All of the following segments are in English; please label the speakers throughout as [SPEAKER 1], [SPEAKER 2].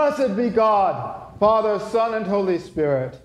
[SPEAKER 1] Blessed be God, Father, Son, and Holy Spirit.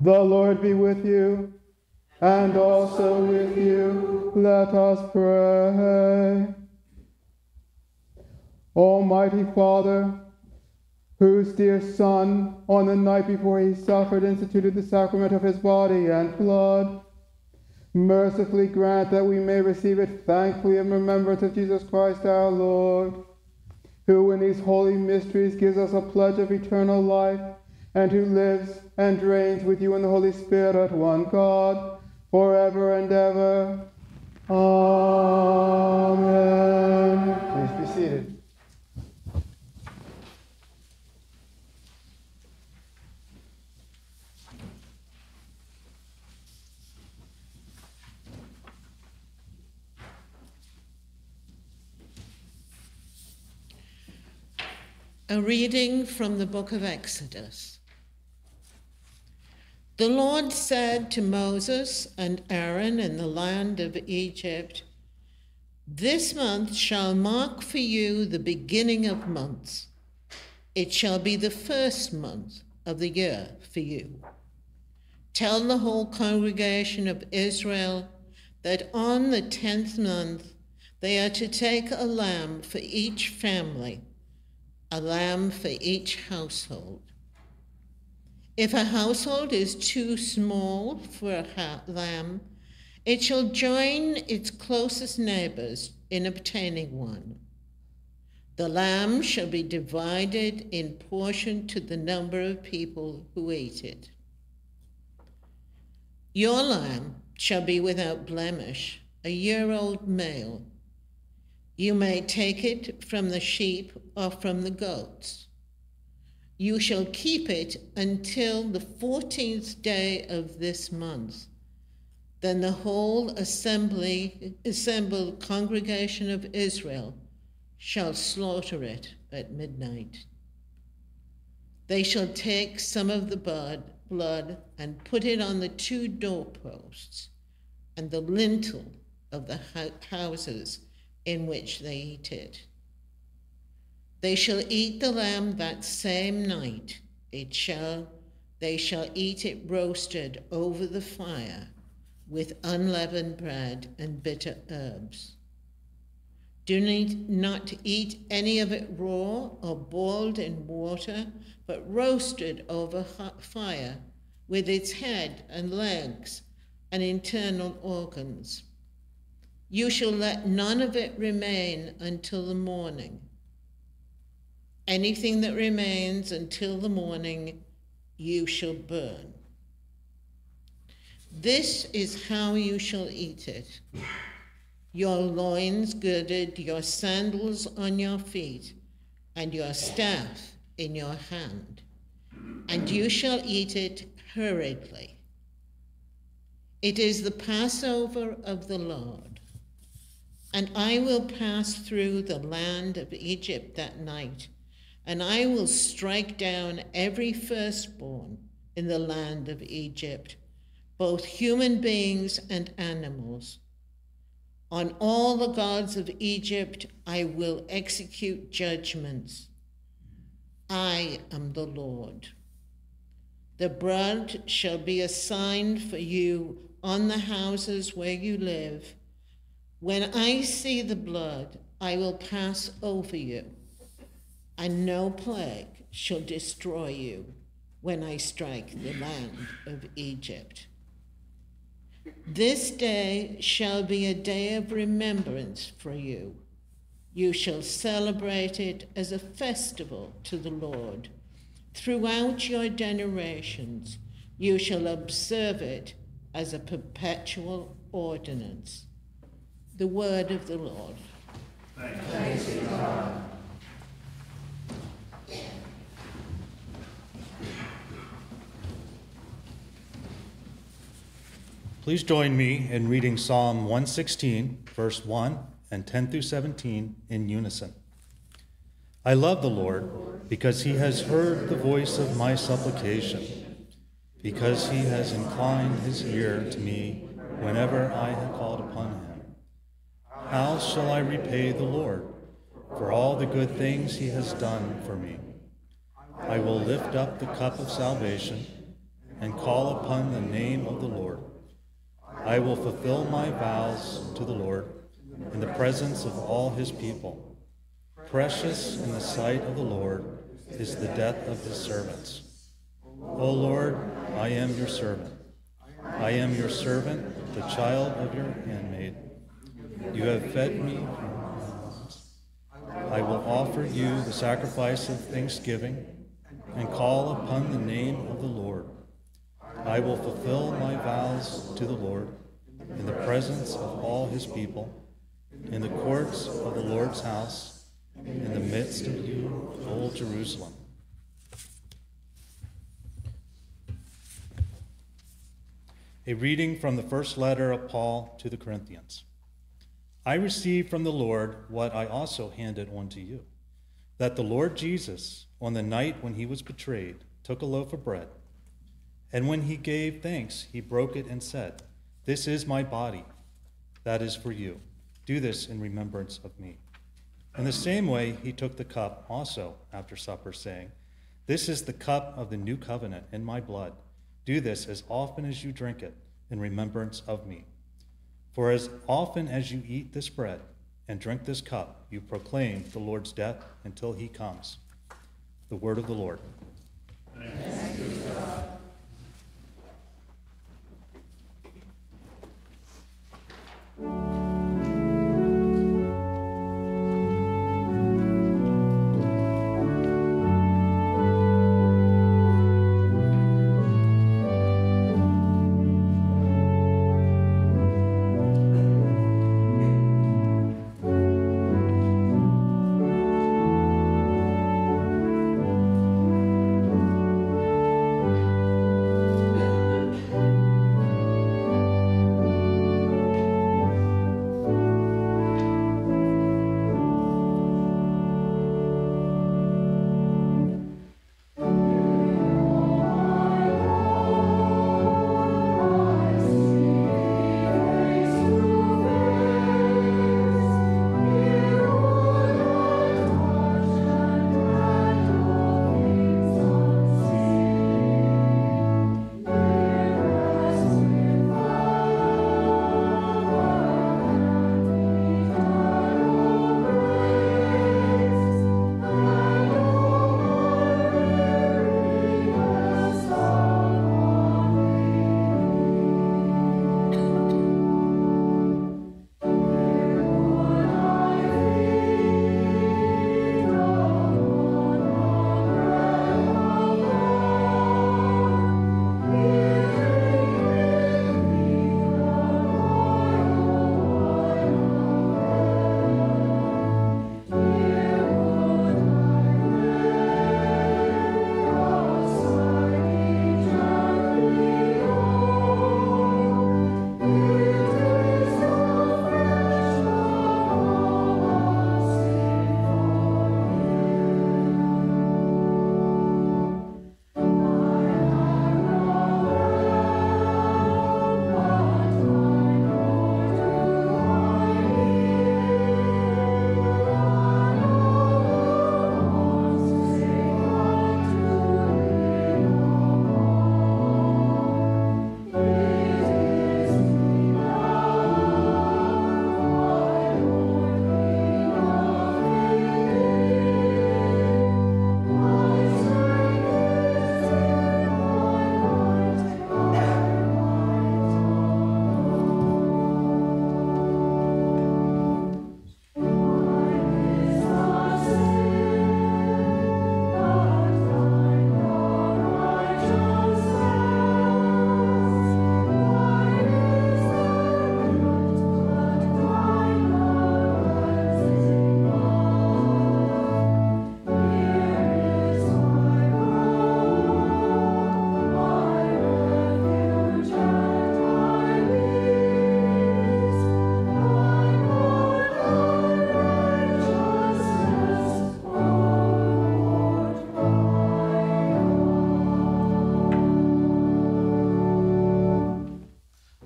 [SPEAKER 1] The Lord be with you, and also with you. Let us pray. Almighty Father, whose dear Son, on the night before he suffered, instituted the sacrament of his body and blood, mercifully grant that we may receive it thankfully in remembrance of Jesus Christ our Lord, who in these holy mysteries gives us a pledge of eternal life, and who lives and reigns with you in the Holy Spirit, one God, forever and ever. Amen. Please be seated.
[SPEAKER 2] A reading from the book of Exodus. The Lord said to Moses and Aaron in the land of Egypt, This month shall mark for you the beginning of months. It shall be the first month of the year for you. Tell the whole congregation of Israel that on the tenth month they are to take a lamb for each family a lamb for each household. If a household is too small for a ha- lamb, it shall join its closest neighbors in obtaining one. The lamb shall be divided in portion to the number of people who eat it. Your lamb shall be without blemish, a year old male. You may take it from the sheep or from the goats. You shall keep it until the fourteenth day of this month. Then the whole assembly, assembled congregation of Israel shall slaughter it at midnight. They shall take some of the blood and put it on the two doorposts and the lintel of the houses in which they eat it. They shall eat the lamb that same night. It shall they shall eat it roasted over the fire with unleavened bread and bitter herbs. Do not eat any of it raw or boiled in water, but roasted over hot fire with its head and legs and internal organs. You shall let none of it remain until the morning. Anything that remains until the morning, you shall burn. This is how you shall eat it. your loins girded, your sandals on your feet, and your staff in your hand, and you shall eat it hurriedly. It is the Passover of the Lord. And I will pass through the land of Egypt that night, and I will strike down every firstborn in the land of Egypt, both human beings and animals. On all the gods of Egypt I will execute judgments. I am the Lord. The blood shall be a sign for you on the houses where you live. When I see the blood, I will pass over you, and no plague shall destroy you when I strike the land of Egypt. This day shall be a day of remembrance for you. You shall celebrate it as a festival to the Lord. Throughout your generations, you shall observe it as a perpetual ordinance. The word of the Lord.
[SPEAKER 3] Thanks be
[SPEAKER 4] Please join me in reading Psalm 116, verse 1 and 10 through 17 in unison. I love the Lord because he has heard the voice of my supplication, because he has inclined his ear to me whenever I have called upon him. How shall I repay the Lord for all the good things he has done for me? I will lift up the cup of salvation and call upon the name of the Lord. I will fulfill my vows to the Lord in the presence of all his people. Precious in the sight of the Lord is the death of his servants. O Lord, I am your servant. I am your servant, the child of your handmaid. You have fed me. I will offer you the sacrifice of thanksgiving and call upon the name of the Lord. I will fulfill my vows to the Lord in the presence of all his people, in the courts of the Lord's house, in the midst of you, old Jerusalem. A reading from the first letter of Paul to the Corinthians. I received from the Lord what I also handed on to you that the Lord Jesus, on the night when he was betrayed, took a loaf of bread, and when he gave thanks, he broke it and said, this is my body, that is for you. Do this in remembrance of me. In the same way, he took the cup also after supper, saying, This is the cup of the new covenant in my blood. Do this as often as you drink it in remembrance of me. For as often as you eat this bread and drink this cup, you proclaim the Lord's death until he comes. The word of the Lord. Bye.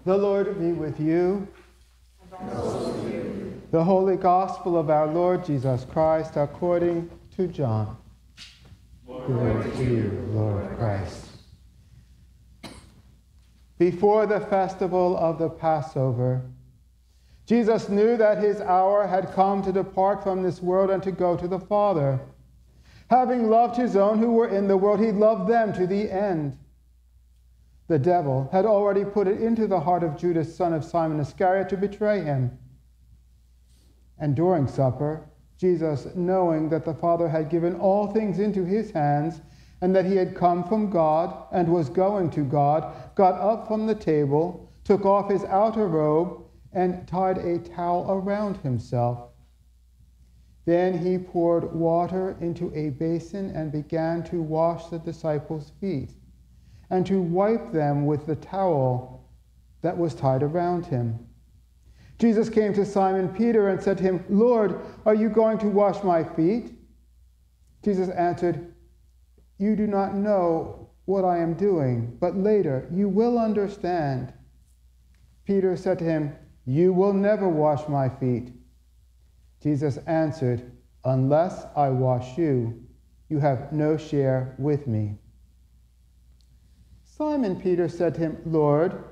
[SPEAKER 1] The Lord be with you. The Holy Gospel of our Lord Jesus Christ according to John. Glory to you, Lord Christ. Before the festival of the Passover, Jesus knew that his hour had come to depart from this world and to go to the Father. Having loved his own who were in the world, he loved them to the end. The devil had already put it into the heart of Judas, son of Simon Iscariot, to betray him. And during supper, Jesus, knowing that the Father had given all things into his hands, and that he had come from God and was going to God, got up from the table, took off his outer robe, and tied a towel around himself. Then he poured water into a basin and began to wash the disciples' feet and to wipe them with the towel that was tied around him. Jesus came to Simon Peter and said to him, Lord, are you going to wash my feet? Jesus answered, You do not know what I am doing, but later you will understand. Peter said to him, You will never wash my feet. Jesus answered, Unless I wash you, you have no share with me. Simon Peter said to him, Lord,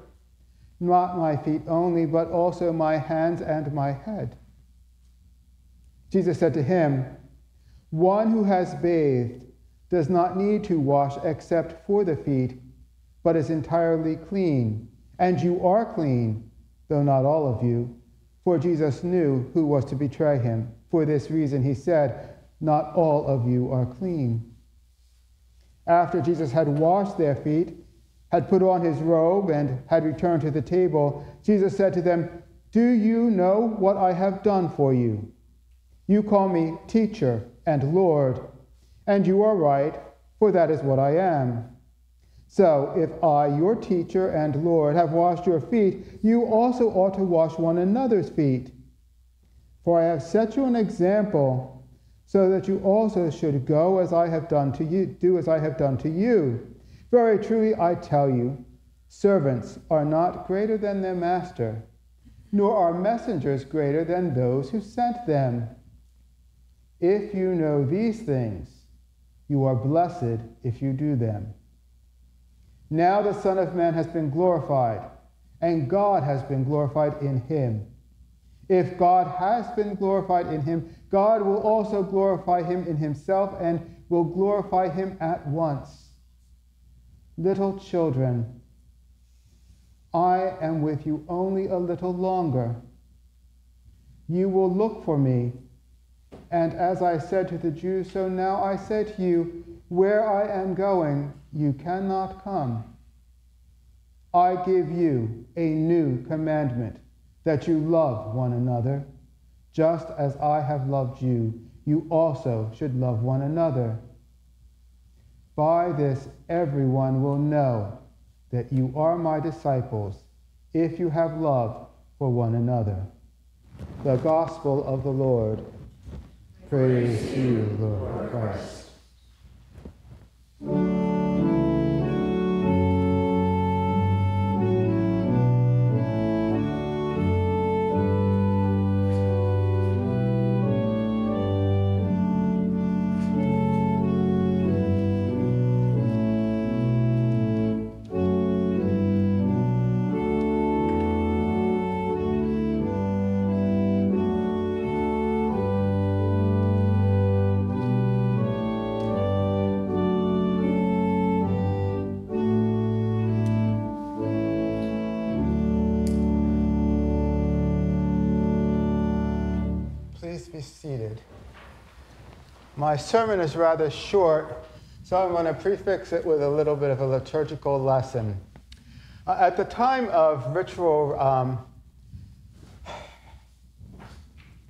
[SPEAKER 1] not my feet only, but also my hands and my head. Jesus said to him, One who has bathed does not need to wash except for the feet, but is entirely clean. And you are clean, though not all of you. For Jesus knew who was to betray him. For this reason he said, Not all of you are clean. After Jesus had washed their feet, had put on his robe, and had returned to the table, Jesus said to them, Do you know what I have done for you? You call me teacher and Lord, and you are right, for that is what I am. So, if I, your teacher and Lord, have washed your feet, you also ought to wash one another's feet. For I have set you an example, so that you also should go as I have done to you, do as I have done to you. Very truly I tell you, servants are not greater than their master, nor are messengers greater than those who sent them. If you know these things, you are blessed if you do them. Now the Son of Man has been glorified, and God has been glorified in him. If God has been glorified in him, God will also glorify him in himself and will glorify him at once. Little children, I am with you only a little longer. You will look for me. And as I said to the Jews, so now I say to you, where I am going, you cannot come. I give you a new commandment that you love one another. Just as I have loved you, you also should love one another. By this, everyone will know that you are my disciples if you have love for one another. The Gospel of the Lord. Praise to you, Lord Christ. Please be seated. My sermon is rather short, so I'm going to prefix it with a little bit of a liturgical lesson. Uh, at the time of ritual um,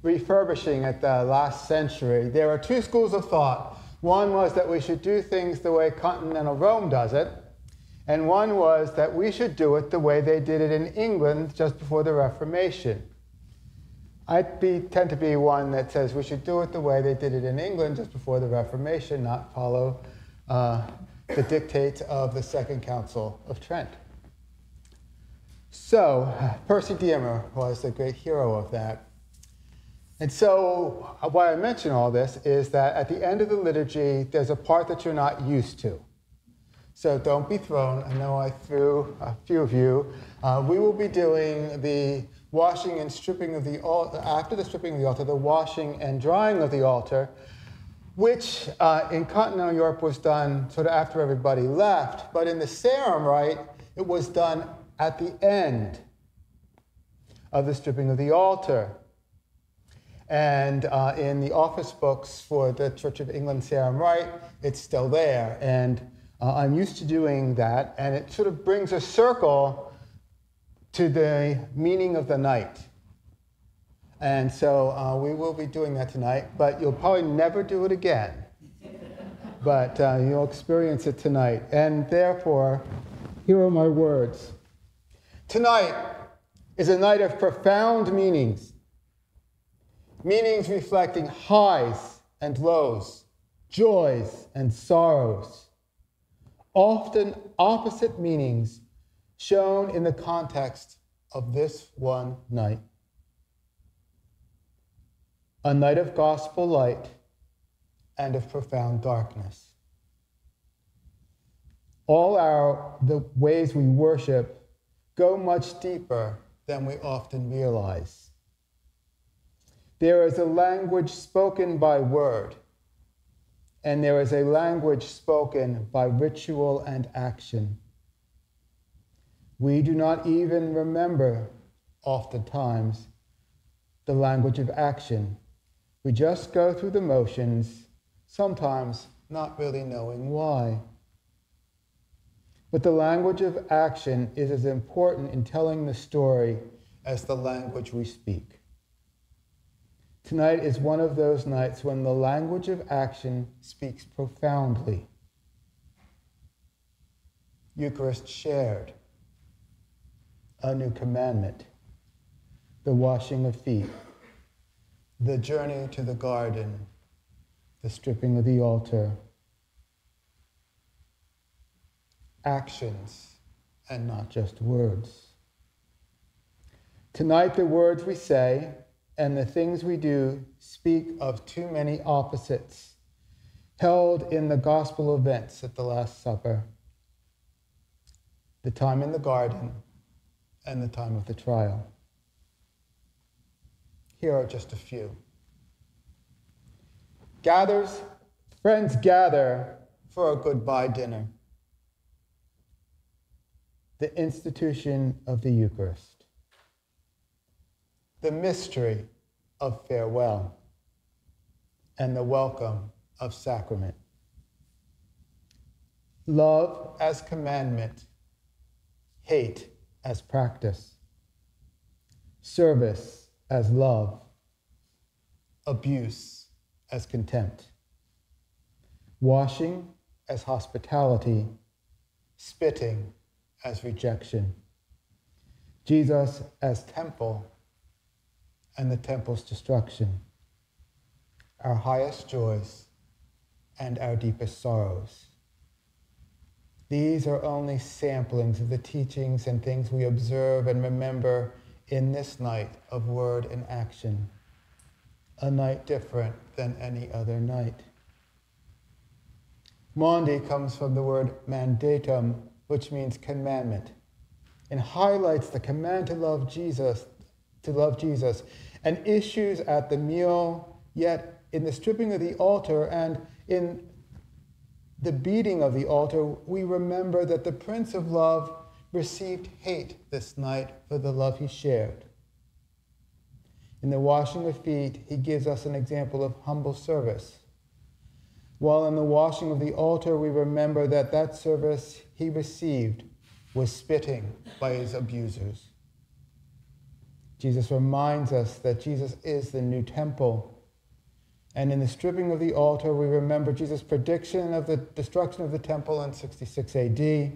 [SPEAKER 1] refurbishing at the last century, there were two schools of thought. One was that we should do things the way continental Rome does it, and one was that we should do it the way they did it in England just before the Reformation. I be, tend to be one that says we should do it the way they did it in England just before the Reformation, not follow uh, the dictates of the Second Council of Trent. So, Percy Dearmer was the great hero of that. And so, why I mention all this is that at the end of the liturgy, there's a part that you're not used to. So don't be thrown. I know I threw a few of you. Uh, we will be doing the washing and stripping of the altar, after the stripping of the altar, the washing and drying of the altar, which uh, in continental Europe was done sort of after everybody left. But in the Sarum rite, it was done at the end of the stripping of the altar. And uh, in the office books for the Church of England Sarum Rite, it's still there. And uh, I'm used to doing that, and it sort of brings a circle to the meaning of the night. And so uh, we will be doing that tonight, but you'll probably never do it again. but uh, you'll experience it tonight. And therefore, here are my words. Tonight is a night of profound meanings meanings reflecting highs and lows, joys and sorrows, often opposite meanings shown in the context of this one night. A night of gospel light and of profound darkness. All our the ways we worship go much deeper than we often realize. There is a language spoken by word, and there is a language spoken by ritual and action. We do not even remember, oftentimes, the language of action. We just go through the motions, sometimes not really knowing why. But the language of action is as important in telling the story as the language we speak. Tonight is one of those nights when the language of action speaks profoundly. Eucharist shared, a new commandment, the washing of feet, the journey to the garden, the stripping of the altar, actions and not just words. Tonight, the words we say and the things we do speak of too many opposites held in the gospel events at the Last Supper the time in the garden and the time of the trial. Here are just a few. Gathers, friends gather for a goodbye dinner. The institution of the Eucharist the mystery of farewell and the welcome of sacrament. Love as commandment, hate as practice, service as love, abuse as contempt, washing as hospitality, spitting as rejection, Jesus as temple and the temple's destruction, our highest joys and our deepest sorrows. These are only samplings of the teachings and things we observe and remember in this night of word and action, a night different than any other night. Maundy comes from the word mandatum, which means commandment, and highlights the command to love Jesus, to love Jesus and issues at the meal, yet in the stripping of the altar and in the beating of the altar, we remember that the Prince of Love received hate this night for the love he shared. In the washing of feet, he gives us an example of humble service. While in the washing of the altar, we remember that that service he received was spitting by his abusers. Jesus reminds us that Jesus is the new temple. And in the stripping of the altar, we remember Jesus' prediction of the destruction of the temple in 66 AD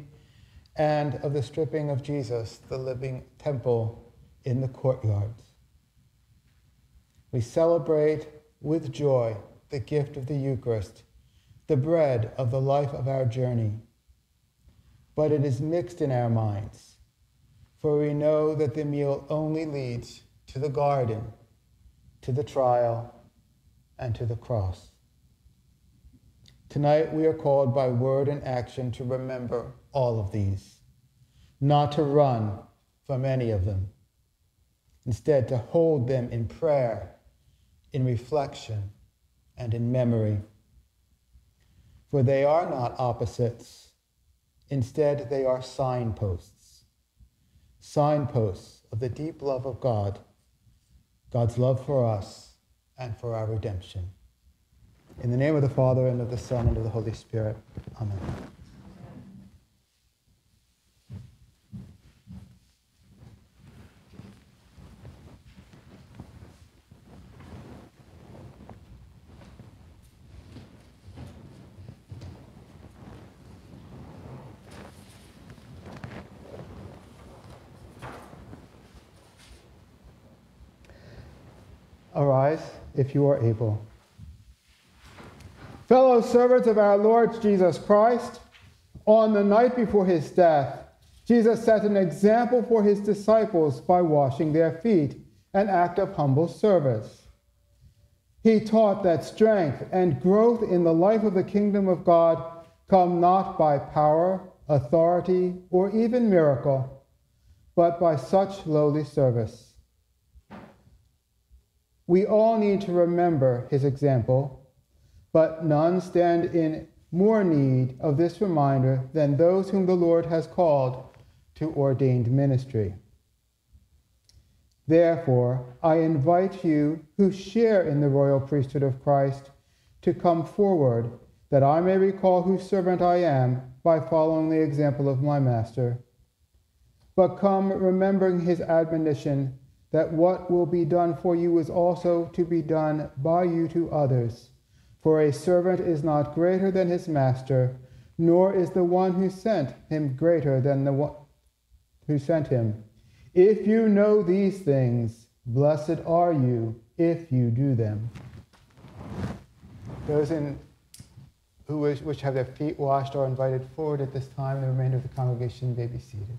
[SPEAKER 1] and of the stripping of Jesus, the living temple, in the courtyards. We celebrate with joy the gift of the Eucharist, the bread of the life of our journey. But it is mixed in our minds for we know that the meal only leads to the garden, to the trial, and to the cross. Tonight we are called by word and action to remember all of these, not to run from any of them. Instead, to hold them in prayer, in reflection, and in memory. For they are not opposites, instead, they are signposts. Signposts of the deep love of God, God's love for us, and for our redemption. In the name of the Father, and of the Son, and of the Holy Spirit. Amen. Arise if you are able. Fellow servants of our Lord Jesus Christ, on the night before his death, Jesus set an example for his disciples by washing their feet, an act of humble service. He taught that strength and growth in the life of the kingdom of God come not by power, authority, or even miracle, but by such lowly service. We all need to remember his example, but none stand in more need of this reminder than those whom the Lord has called to ordained ministry. Therefore, I invite you who share in the royal priesthood of Christ to come forward, that I may recall whose servant I am by following the example of my Master. But come remembering his admonition that what will be done for you is also to be done by you to others. For a servant is not greater than his master, nor is the one who sent him greater than the one who sent him. If you know these things, blessed are you if you do them. Those in, who wish, to have their feet washed are invited forward at this time. The remainder of the congregation may be seated.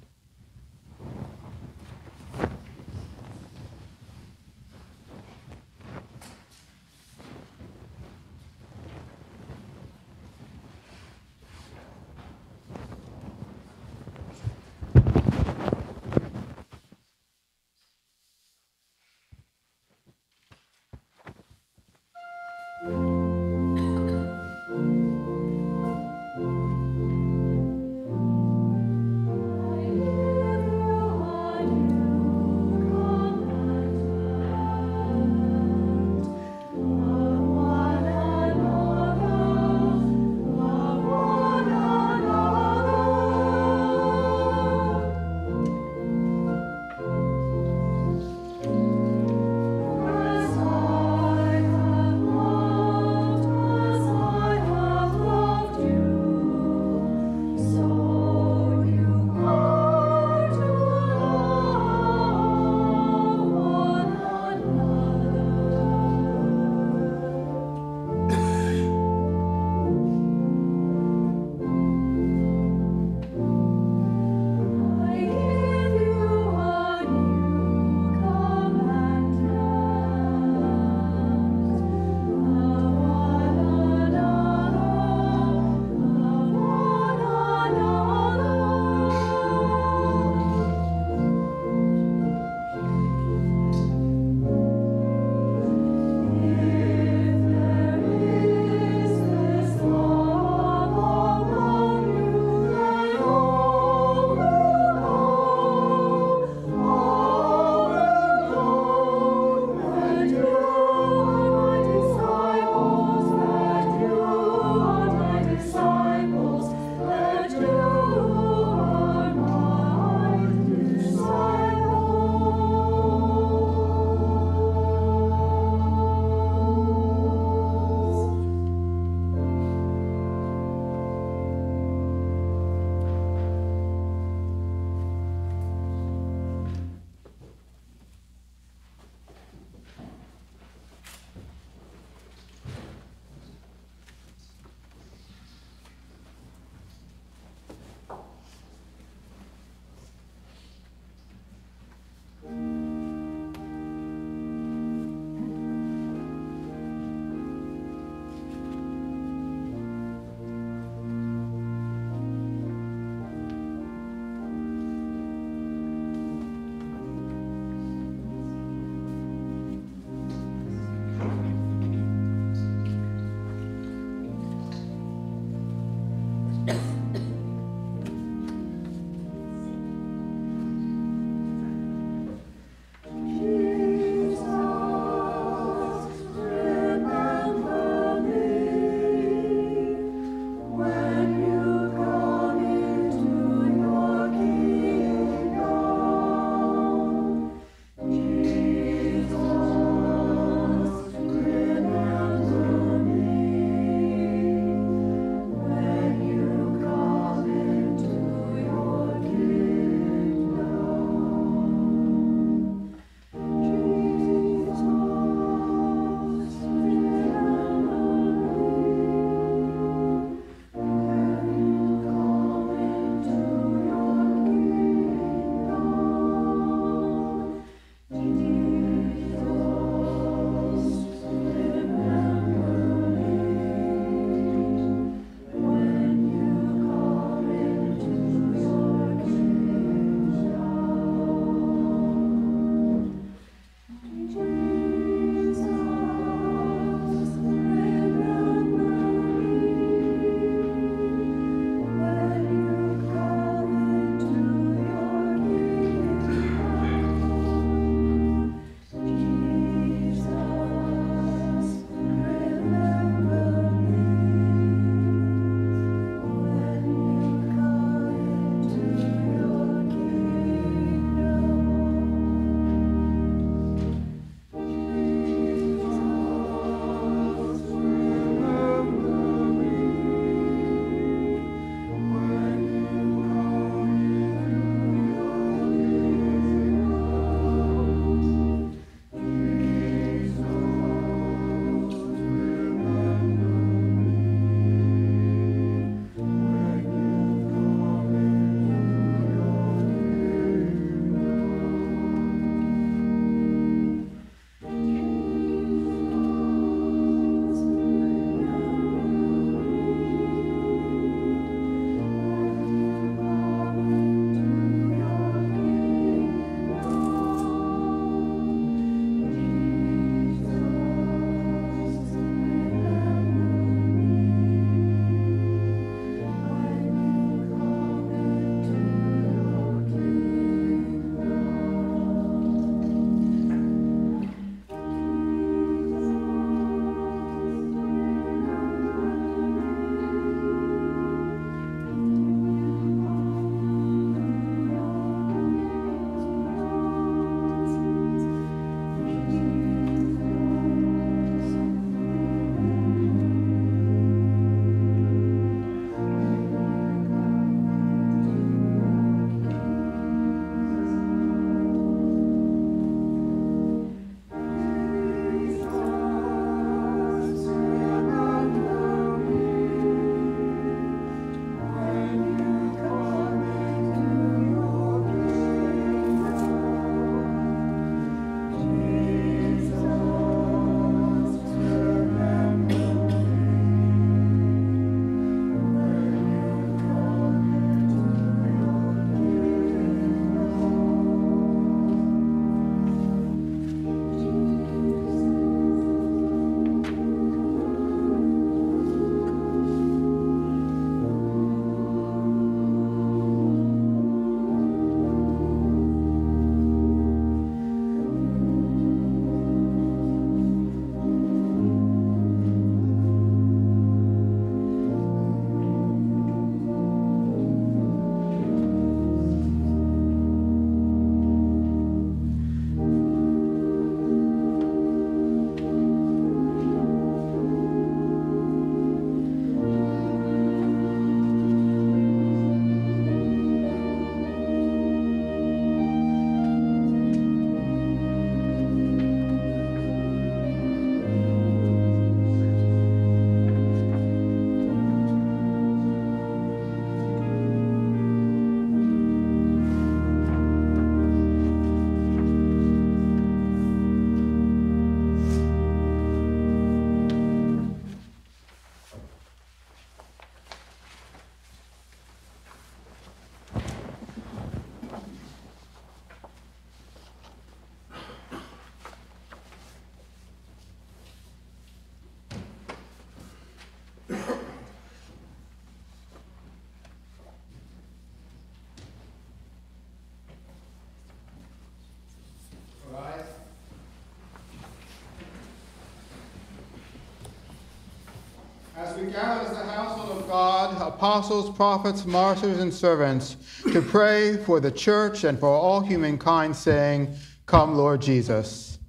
[SPEAKER 1] We gather as the household of God, apostles, prophets, martyrs, and servants, to pray for the church and for all humankind, saying, Come, Lord Jesus.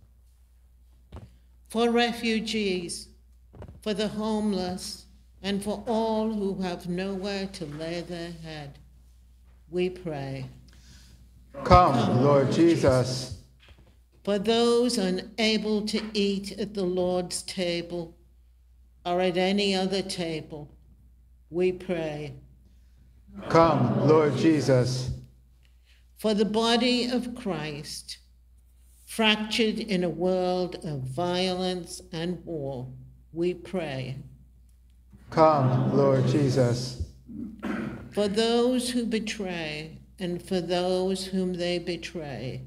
[SPEAKER 2] For refugees, for the homeless, and for all who have nowhere to lay their head, we pray.
[SPEAKER 1] Come, Lord Jesus.
[SPEAKER 2] For those unable to eat at the Lord's table or at any other table, we pray.
[SPEAKER 1] Come, Lord Jesus.
[SPEAKER 2] For the body of Christ, fractured in a world of violence and war, we pray.
[SPEAKER 1] Come, Lord Jesus.
[SPEAKER 2] For those who betray and for those whom they betray,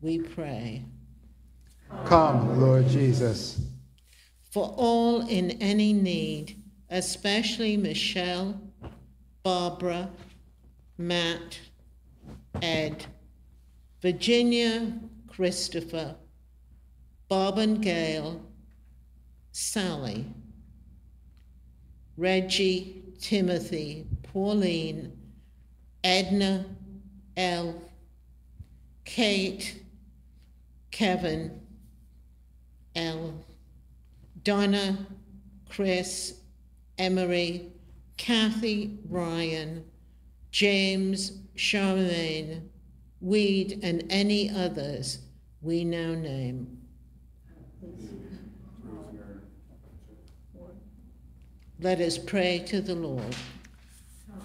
[SPEAKER 2] we pray.
[SPEAKER 1] Come, Lord Jesus.
[SPEAKER 2] For all in any need, especially Michelle, Barbara, Matt, Ed, Virginia, Christopher, Bob and Gail, Sally, Reggie, Timothy, Pauline, Edna, Elle, Kate, Kevin, Elle, Donna, Chris, Emery, Kathy, Ryan, James, Charmaine, Weed, and any others we now name. Let us pray to the Lord.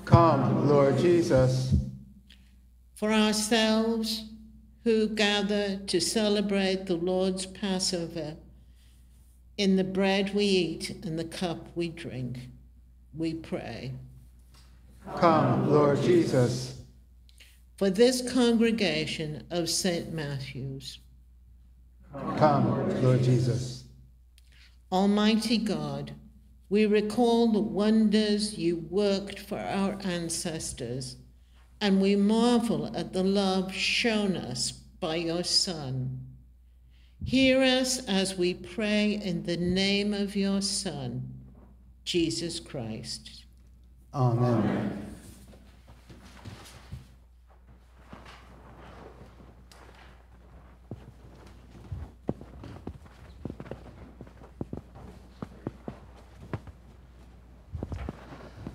[SPEAKER 1] Come, Lord Jesus.
[SPEAKER 2] For ourselves who gather to celebrate the Lord's Passover, in the bread we eat and the cup we drink, we pray.
[SPEAKER 1] Come, Lord Jesus.
[SPEAKER 2] For this congregation of St. Matthew's,
[SPEAKER 1] Come, Lord Jesus.
[SPEAKER 2] Almighty God, we recall the wonders you worked for our ancestors, and we marvel at the love shown us by your Son. Hear us as we pray in the name of your Son, Jesus Christ.
[SPEAKER 1] Amen.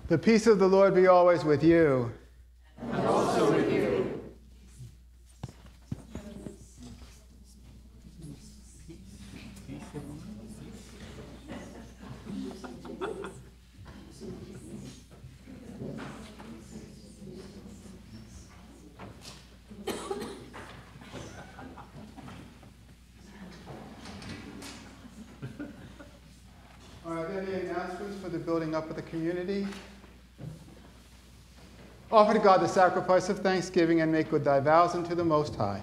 [SPEAKER 1] The peace of the Lord be always with you.
[SPEAKER 3] And also with you.
[SPEAKER 1] Are there any announcements for the building up of the community? Offer to God the sacrifice of thanksgiving and make good thy vows unto the Most High.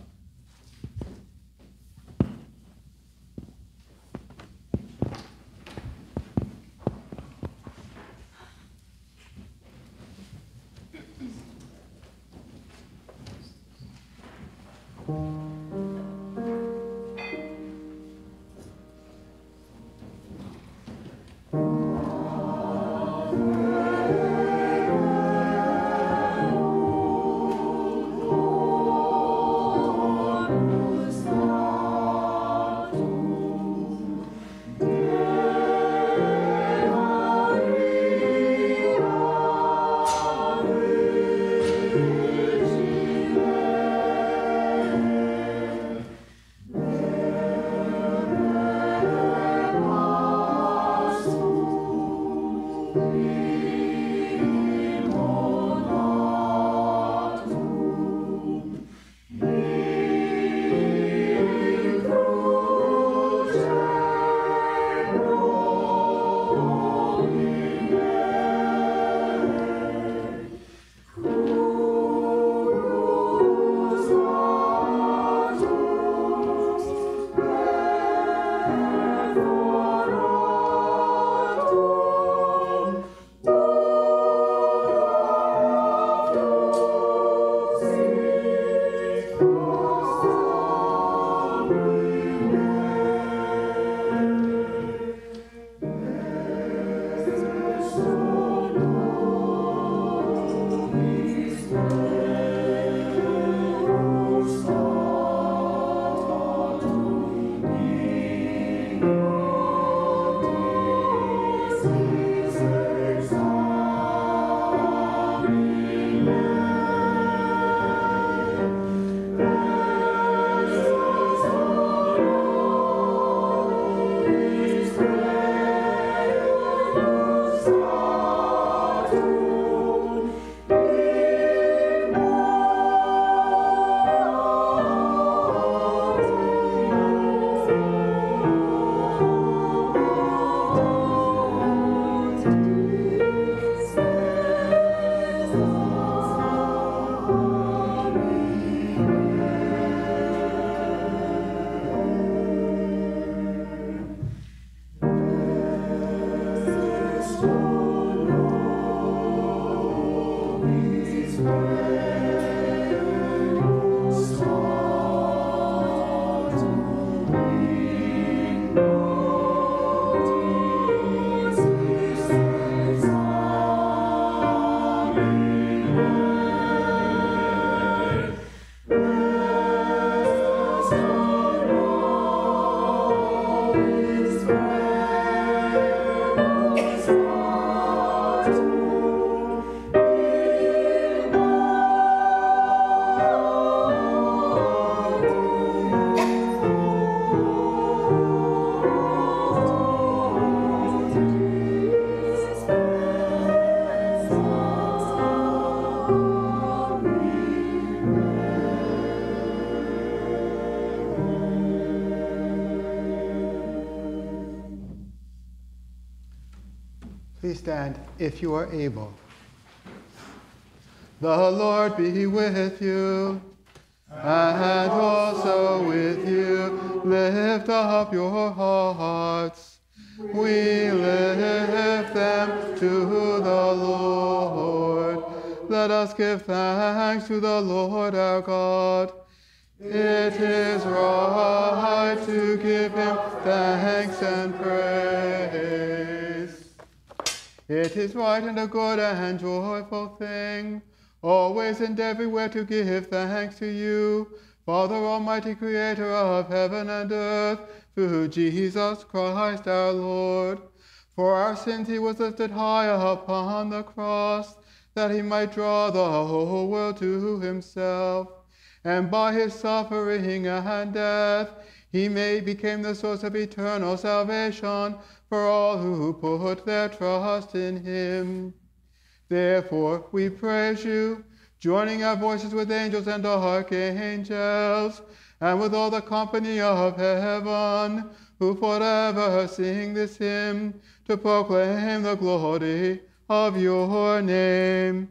[SPEAKER 1] Stand if you are able. The Lord be with you, and also with you. Lift up your hearts. We lift them to the Lord. Let us give thanks to the Lord our God. It is right to give him thanks and praise. It is right and a good and joyful thing, always and everywhere to give thanks to you, Father Almighty, Creator of heaven and earth, through Jesus Christ our Lord. For our sins he was lifted high upon the cross, that he might draw the whole world to himself and by his suffering and death he may became the source of eternal salvation for all who put their trust in him. Therefore we praise you, joining our voices with angels and archangels, and with all the company of heaven, who forever sing this hymn to proclaim the glory of your name.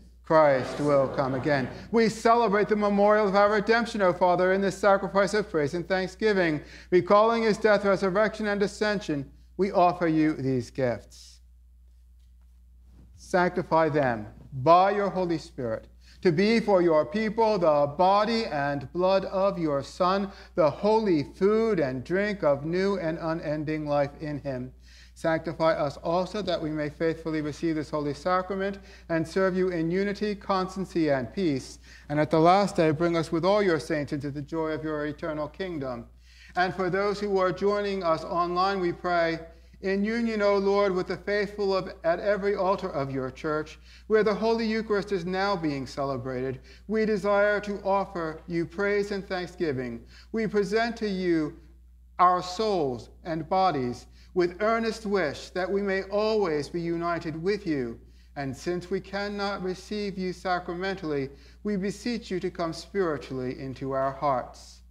[SPEAKER 1] Christ will come again. We celebrate the memorial of our redemption, O Father, in this sacrifice of praise and thanksgiving. Recalling his death, resurrection, and ascension, we offer you these gifts. Sanctify them by your Holy Spirit to be for your people the body and blood of your Son, the holy food and drink of new and unending life in him Sanctify us also that we may faithfully receive this holy sacrament and serve you in unity, constancy, and peace. And at the last day, bring us with all your saints into the joy of your eternal kingdom. And for those who are joining us online, we pray, in union, O Lord, with the faithful of, at every altar of your church, where the Holy Eucharist is now being celebrated, we desire to offer you praise and thanksgiving. We present to you our souls and bodies with earnest wish that we may always be united with you. And since we cannot receive you sacramentally, we beseech you to come spiritually into our hearts.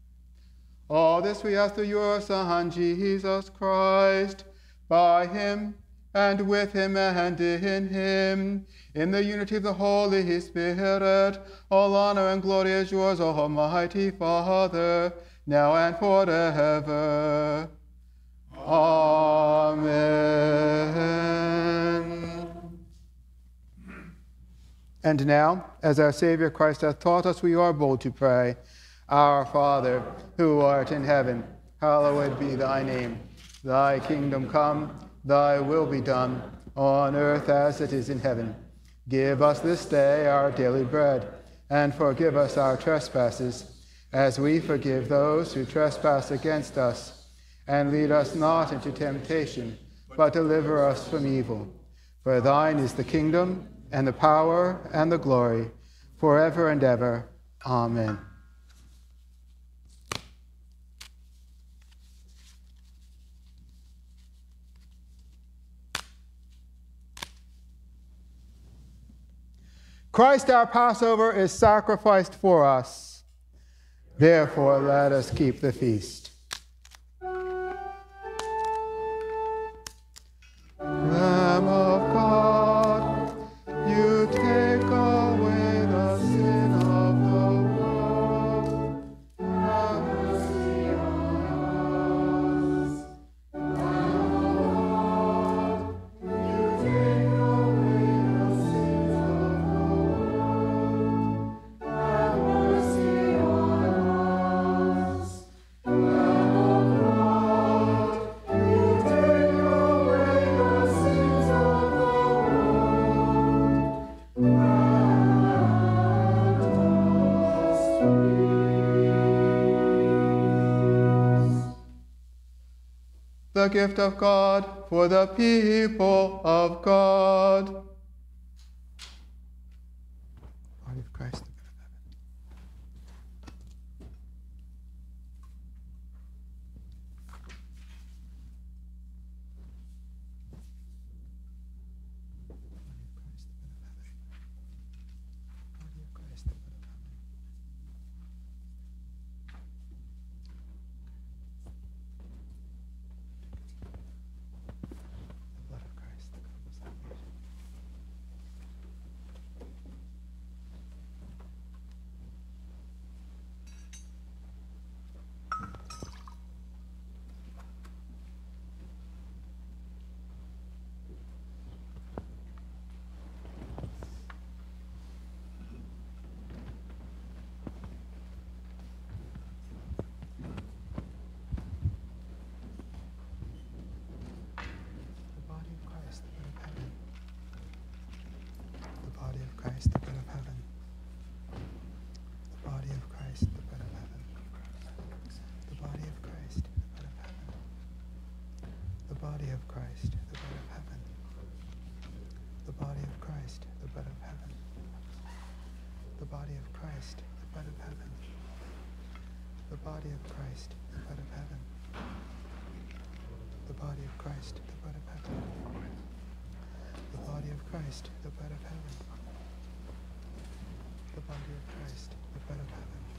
[SPEAKER 1] All this we ask through your Son, Jesus Christ, by him and with him and in him, in the unity of the Holy Spirit, all honor and glory is yours, O Almighty Father, now and forever. Amen. And now, as our Savior Christ hath taught us, we are bold to pray Our Father, who art in heaven, hallowed be thy name. Thy kingdom come, thy will be done, on earth as it is in heaven. Give us this day our daily bread, and forgive us our trespasses, as we forgive those who trespass against us. And lead us not into temptation, but deliver us from evil. For thine is the kingdom, and the power, and the glory, forever and ever. Amen. Christ our Passover is sacrificed for us. Therefore, let us keep the feast. The gift of God for the people of God. Body of Christ, the bread of heaven. Body of Christ, the bread of heaven. The blood of Christ, the cup of salvation. The body of Christ, the bread of heaven. The body of Christ, the bread of heaven. The body of Christ, the bread of heaven. The body of Christ, the bread of heaven. The body of Christ, the bread of heaven. The body of Christ, the bread of heaven. The body of Christ, the bread of heaven. The body of Christ, the bread of heaven the body of Christ, the bread of heaven. The body of Christ, the bread of heaven. The body of Christ, the bread of heaven.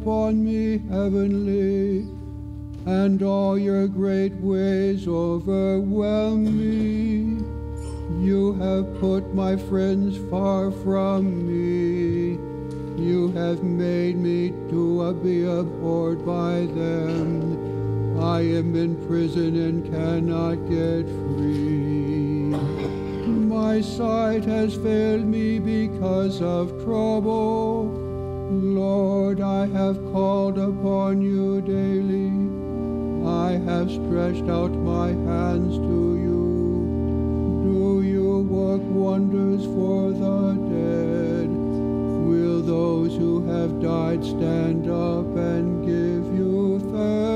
[SPEAKER 5] upon me, heavenly, and all your great ways overwhelm me. You have put my friends far from me. You have made me to be abhorred by them. I am in prison and cannot get free. My sight has failed me because of trouble. Lord, I have called upon you daily. I have stretched out my hands to you. Do you work wonders for the dead? Will those who have died stand up and give you thanks?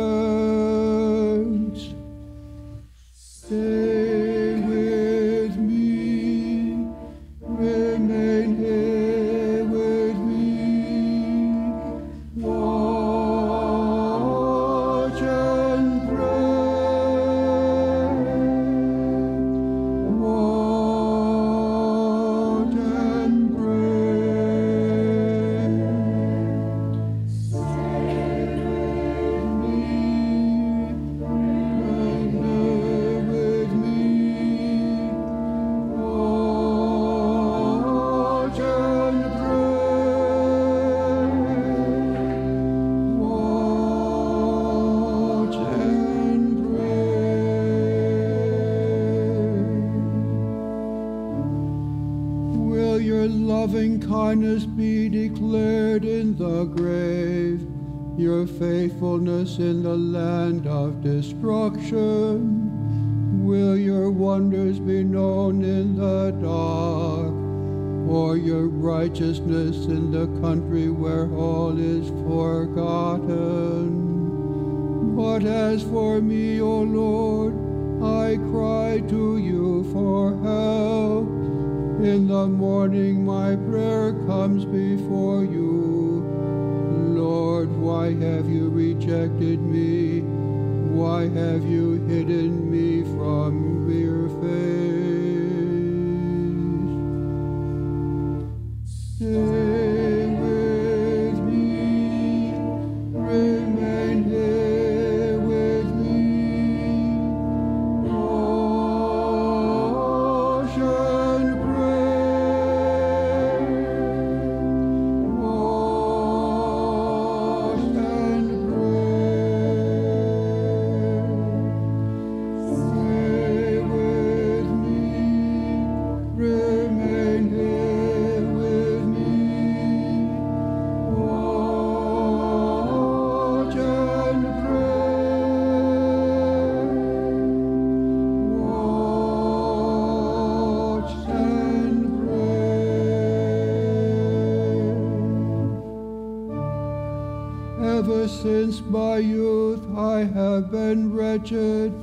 [SPEAKER 5] Since my youth I have been wretched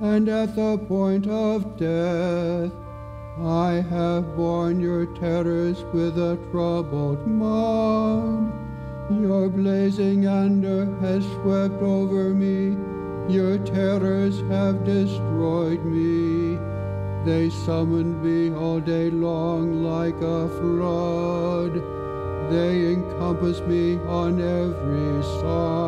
[SPEAKER 5] and at the point of death. I have borne your terrors with a troubled mind. Your blazing anger has swept over me. Your terrors have destroyed me. They summoned me all day long like a flood. They encompass me on every side.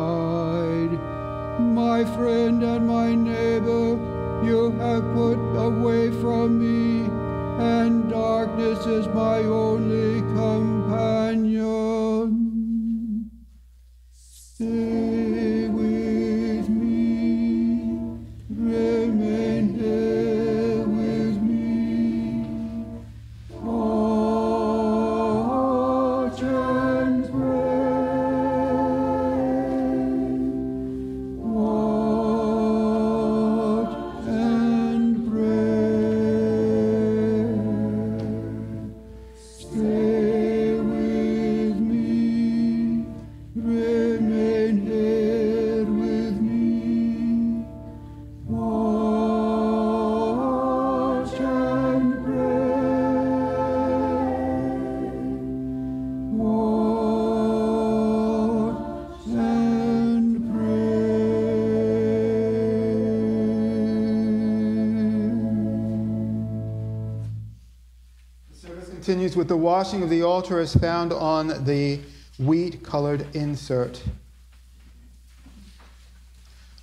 [SPEAKER 5] With
[SPEAKER 1] the washing of the altar as found on the wheat colored insert.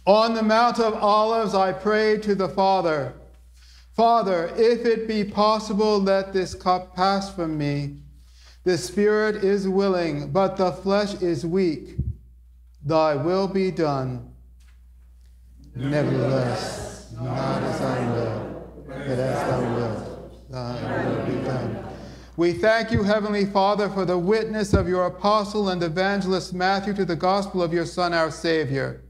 [SPEAKER 1] On the Mount of Olives, I prayed to the Father, Father, if it be possible, let this cup pass from me. The spirit is willing, but the flesh is weak. Thy will be done. Nevertheless, not as I will, but as thou wilt, thy will be done. We thank you, Heavenly Father, for the witness of your apostle and evangelist Matthew to the gospel of your Son, our Savior.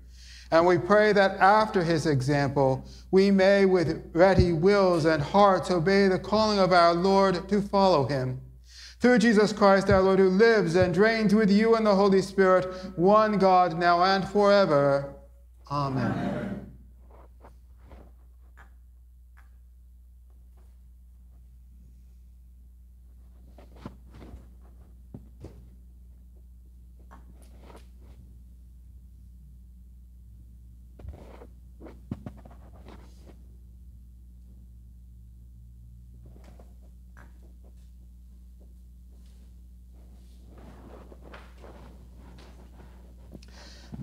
[SPEAKER 1] And we pray that after his example, we may with ready wills and hearts obey the calling of our Lord to follow him. Through Jesus Christ our Lord, who lives and reigns with you and the Holy Spirit, one God, now and forever. Amen.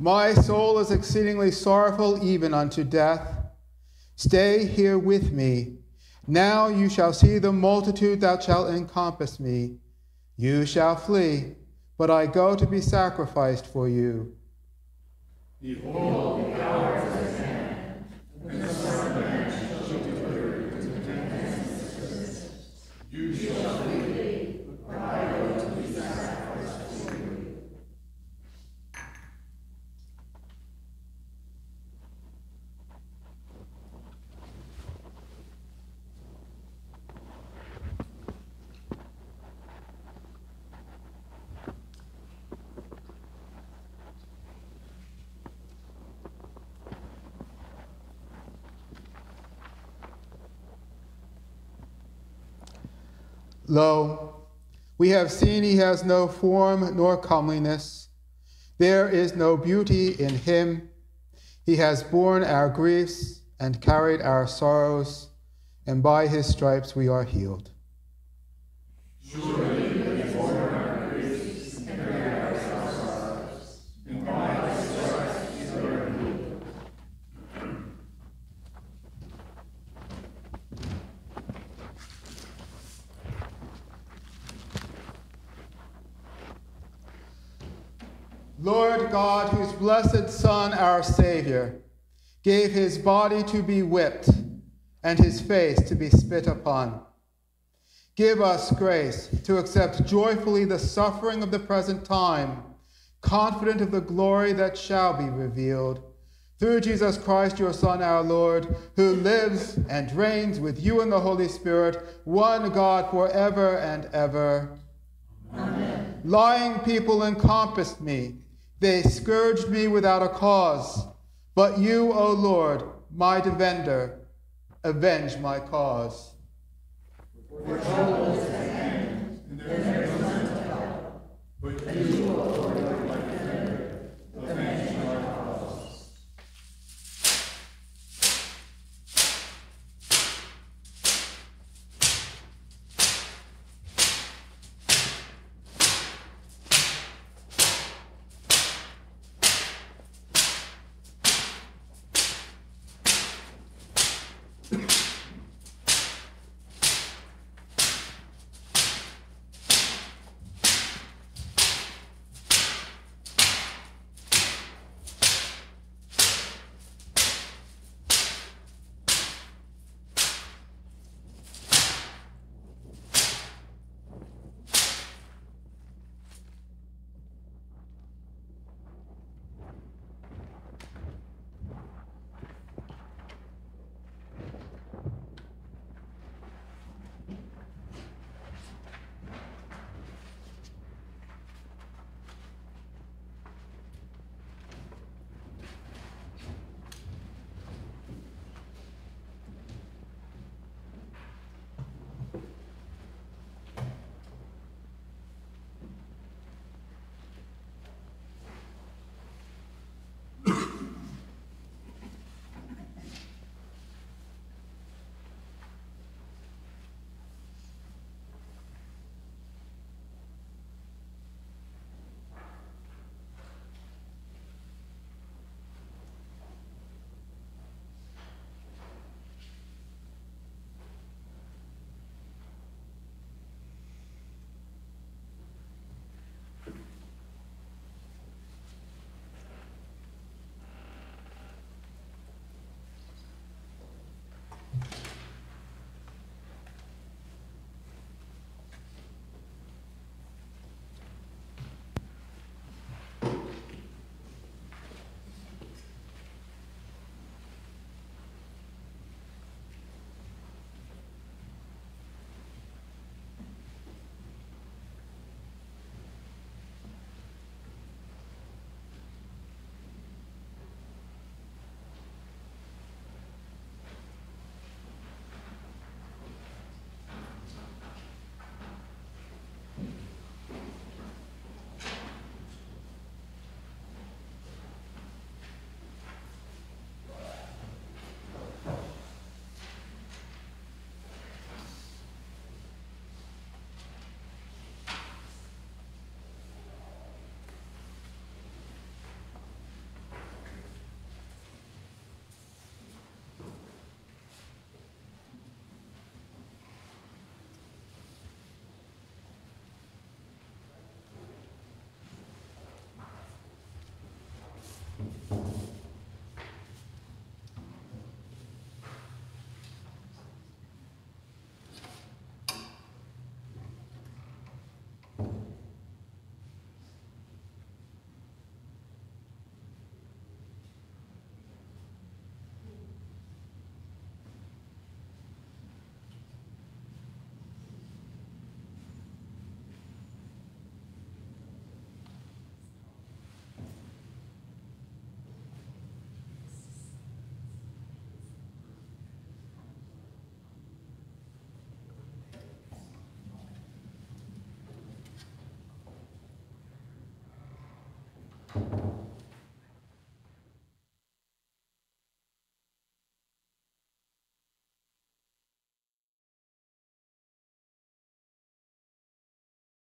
[SPEAKER 1] My soul is exceedingly sorrowful, even unto death. Stay here with me. Now you shall see the multitude that shall encompass me. You shall flee, but I go to be sacrificed for you. Behold, the hour is at hand, and the Son of Man Lo, we have seen he has no form nor comeliness. There is no beauty in him. He has borne our griefs and carried our sorrows, and by his stripes we are healed. Lord God, whose blessed Son, our Savior, gave his body to be whipped and his face to be spit upon, give us grace to accept joyfully the suffering of the present time, confident of the glory that shall be revealed. Through Jesus Christ, your Son, our Lord, who lives and reigns with you in the Holy Spirit, one God forever and ever. Amen. Lying people encompassed me they scourged me without a cause. But you, O Lord, my defender, avenge my cause.